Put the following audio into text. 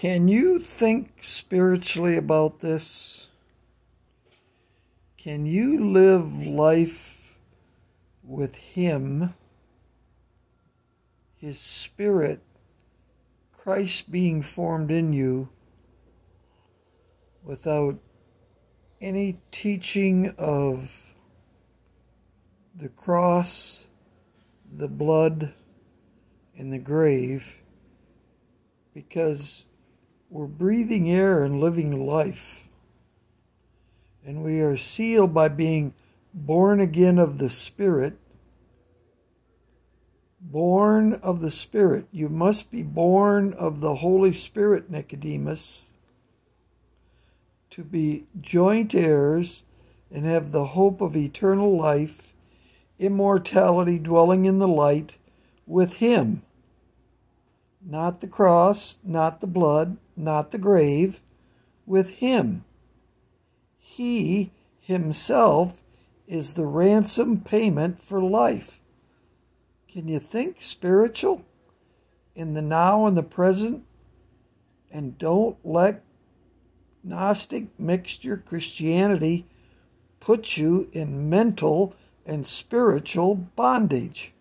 Can you think spiritually about this? Can you live life with Him, His Spirit, Christ being formed in you, without any teaching of the cross, the blood, and the grave? Because we're breathing air and living life. And we are sealed by being born again of the Spirit. Born of the Spirit. You must be born of the Holy Spirit, Nicodemus, to be joint heirs and have the hope of eternal life, immortality dwelling in the light with Him not the cross, not the blood, not the grave, with Him. He Himself is the ransom payment for life. Can you think spiritual in the now and the present? And don't let Gnostic mixture Christianity put you in mental and spiritual bondage.